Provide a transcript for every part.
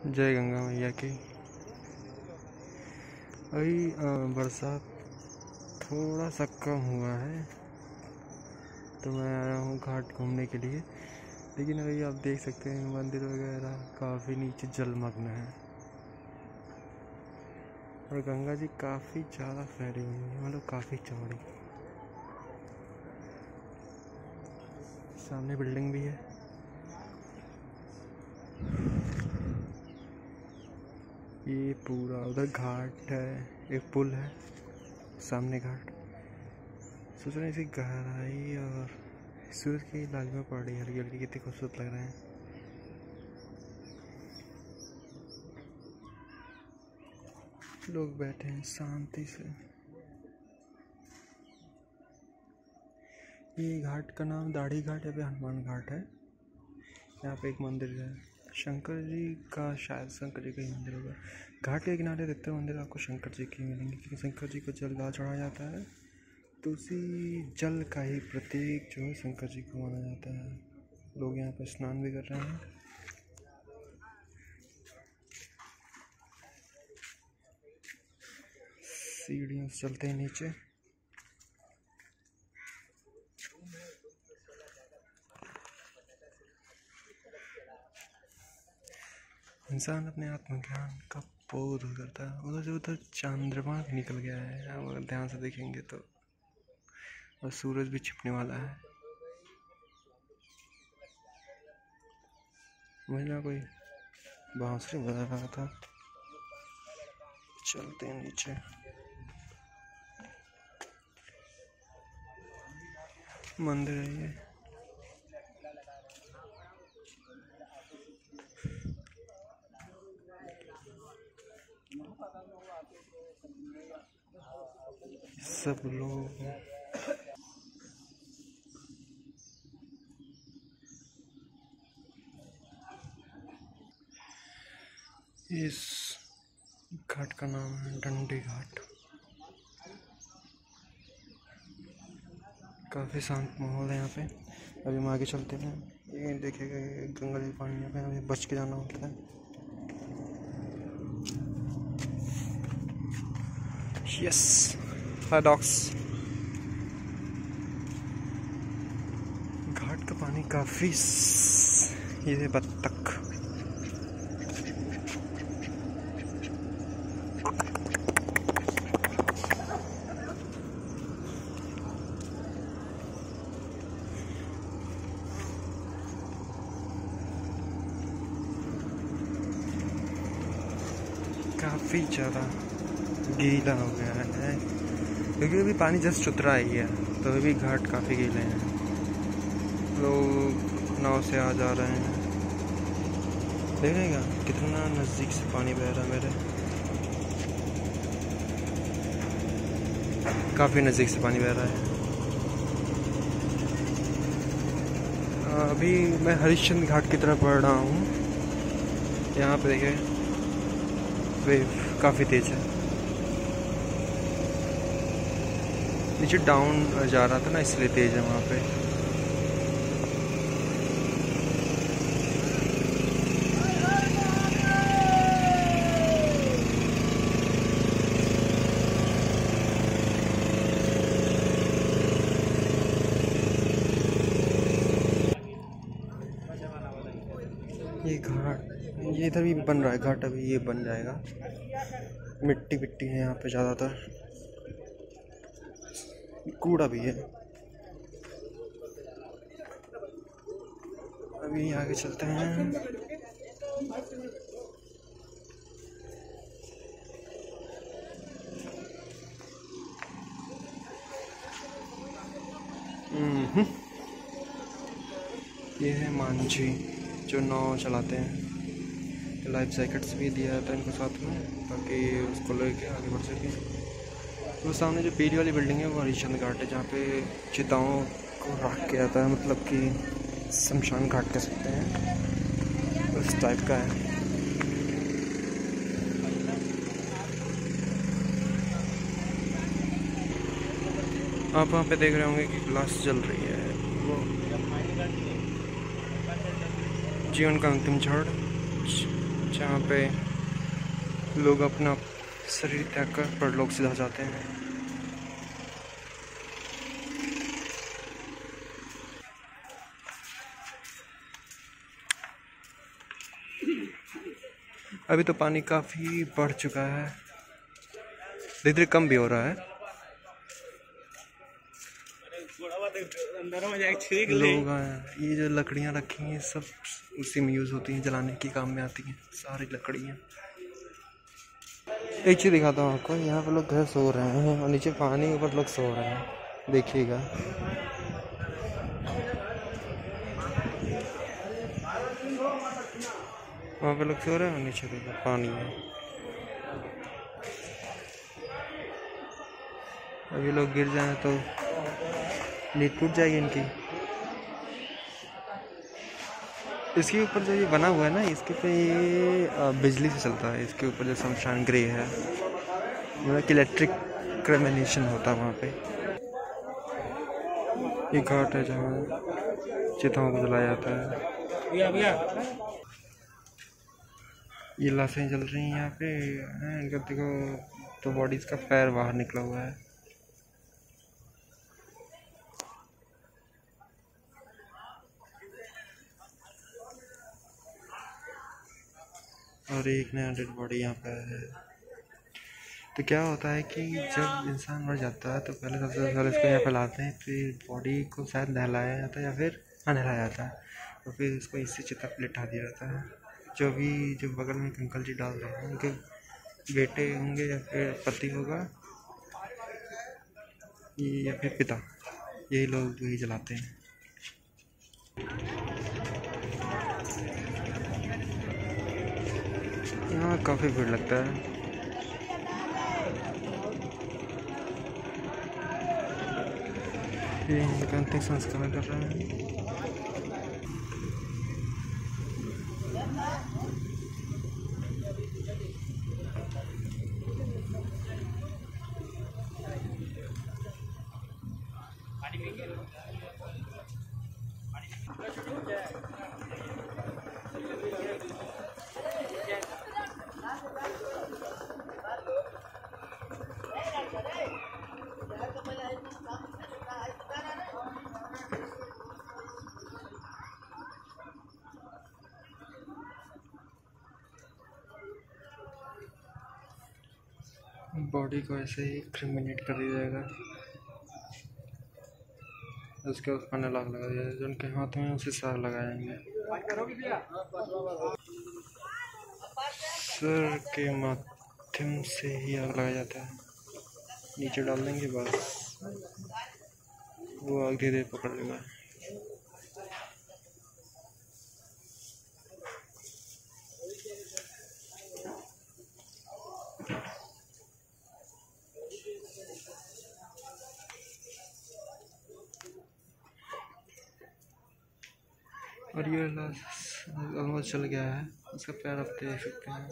जय गंगा मैया की। अभी बरसात थोड़ा सा कम हुआ है तो मैं आया हूँ घाट घूमने के लिए। लेकिन अभी आप देख सकते हैं, मंदिर वगैरह काफ़ी नीचे जलमग्न है। और गंगा जी काफ़ी ज़्यादा फैली हुई है मतलब काफ़ी चौड़ी। सामने बिल्डिंग भी है। ये पूरा उधर घाट है, एक पुल है, सामने घाट। सोच रहे हैं गहराई और सूरज की लालिमा पड़ रही है हल्की हल्की कितनी खूबसूरत लग रहे हैं। लोग बैठे हैं शांति से। ये घाट का नाम दाढ़ी घाट या फिर हनुमान घाट है। यहाँ पे एक मंदिर है। शंकर जी का, शायद शंकर जी का ही मंदिर होगा। घाट के किनारे देखते मंदिर आपको शंकर जी की मिलेंगे, क्योंकि शंकर जी को जल ला चढ़ाया जाता है। तो उसी जल का ही प्रतीक जो है शंकर जी को माना जाता है। लोग यहाँ पर स्नान भी कर रहे हैं। सीढ़ियों से चलते हैं नीचे। इंसान अपने आत्मज्ञान का बोध करता है। उधर से उधर चंद्रमा भी निकल गया है। अगर ध्यान से देखेंगे तो। और सूरज भी छिपने वाला है। महिला कोई बांसुरी बजा रहा था। चलते हैं नीचे। मंदिर है ये। सब लोग इस घाट का नाम है डंडी घाट। काफ़ी शांत माहौल है यहाँ पे। अभी हम आगे चलते हैं। ये देखेगा गंगा जी पानी यहाँ पे, हमें बच के जाना होता है। यस हाय डॉग्स घाट का पानी काफ़ी ये बत्तख। काफ़ी ज़्यादा गीला हो गया। है क्योंकि अभी पानी जस्ट उतरा ही है तो अभी घाट काफ़ी गीले हैं। लोग नाव से आ जा रहे हैं। देखेगा कितना नज़दीक से पानी बह रहा है मेरे। काफ़ी नज़दीक से पानी बह रहा है। अभी मैं हरिश्चंद्र घाट की तरफ़ बढ़ रहा हूँ। यहाँ पे देखिए, वेव काफ़ी तेज़ है। नीचे डाउन जा रहा था ना, इसलिए तेज़ है वहाँ पे। ये घाट, ये इधर भी बन रहा है, घाट अभी ये बन जाएगा। मिट्टी मिट्टी है यहाँ पे ज़्यादातर। कूड़ा भी है। अभी आगे चलते हैं। हम्म। ये है मांझी, जो नाव चलाते हैं। लाइफ जैकेट्स भी दिया जाता है इनको साथ में, ताकि उसको लेके आगे बढ़ सके। वो सामने जो पीली वाली बिल्डिंग है, वो हरिश्चंद्र घाट है, जहाँ पे चिताओं को रख के आता है मतलब कि शमशान घाट कह सकते हैं। उस टाइप का है। आप वहाँ पे देख रहे होंगे कि क्लास चल रही है। वो जीवन का अंतिम क्षण जहाँ पे लोग अपना शरीर त्याग कर, पर लोग सीधा जाते हैं। अभी तो पानी काफ़ी बढ़ चुका है। धीरे धीरे कम भी हो रहा है। लोग ये जो लकड़ियाँ रखी हैं, सब उसी में यूज़ होती हैं, जलाने के काम में आती हैं, सारी लकड़ियाँ। एक चीज़ दिखाता हूँ आपको, यहाँ पे लोग घर सो रहे हैं और नीचे पानी ऊपर लोग सो रहे हैं। देखिएगा। वहाँ पे लोग सो रहे हैं नीचे देखो पानी है। अभी लोग गिर जाए तो नींद टूट जाएगी इनकी। इसके ऊपर जो ये बना हुआ है ना, इसके पे ये बिजली से चलता है। इसके ऊपर जो शमशान ग्रे है मतलब कि इलेक्ट्रिक क्रेमिनेशन होता है वहाँ पे। ये घाट है जहाँ चिताओं को जलाया जाता है। ये लाशें जल रही हैं यहाँ पे। इनका देखो तो बॉडीज का पैर बाहर निकला हुआ है। और एक नया डेड बॉडी यहाँ पर है। तो क्या होता है कि जब इंसान मर जाता है तो पहले सबसे पहले इसको यहाँ पे लाते हैं, फिर बॉडी को शायद नहलाया जाता है या फिर नहलाया जाता है। तो फिर इसको इसी चिता पर लिटा दिया जाता है। जो भी, जो बगल में अंकल जी डाल रहे हैं, उनके बेटे होंगे या फिर पति होगा, या फिर पिता, यही लोग वही जलाते हैं। यहाँ काफ़ी भीड़ लगता है। ये कर रहे हैं। बॉडी को ऐसे ही क्रिमिनेट कर दिया जाएगा। उसके बाद खाने लाग लगा दिया जो उनके हाथ में उसी सार लगाएँगे। सर के माध्यम से ही आग लगाया जाता है। नीचे डाल देंगे बस वो आग धीरे पकड़ लेगा। और ये ऑलमोस्ट चल गया है। उसका पैर आप देख सकते हैं।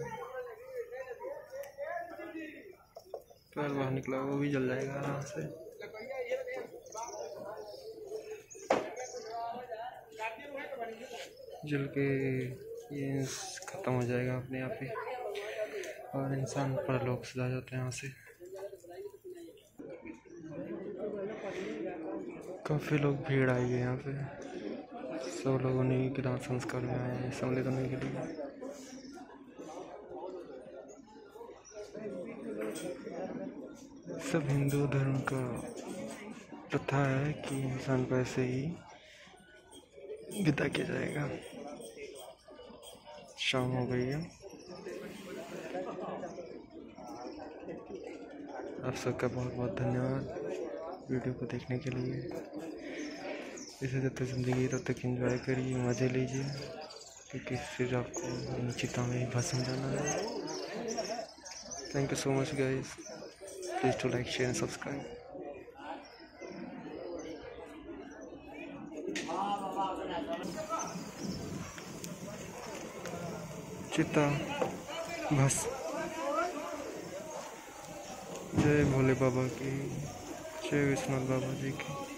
पैर बाहर निकला वो भी जल जाएगा आराम से। जल के ये ख़त्म हो जाएगा अपने आप ही। और इंसान पर लोग सजा जाते हैं यहाँ से। काफ़ी लोग भीड़ आई है यहाँ पे। सब लोगों ने के दान संस्कार में आए हैं सम्मिलित होने के लिए। सब हिंदू धर्म का प्रथा है कि इंसान को ऐसे ही विदा किया जाएगा। शाम हो गई है। आप सबका बहुत बहुत धन्यवाद वीडियो को देखने के लिए। इसे जब तक ज़िंदगी तब तक इंजॉय करिए, मज़े लीजिए, क्योंकि फिर आपको चिता में ही भसम जाना है। Thank you so much guys please to like share and subscribe चिता भस जय भोले बाबा की, जय विश्वनाथ बाबा जी की।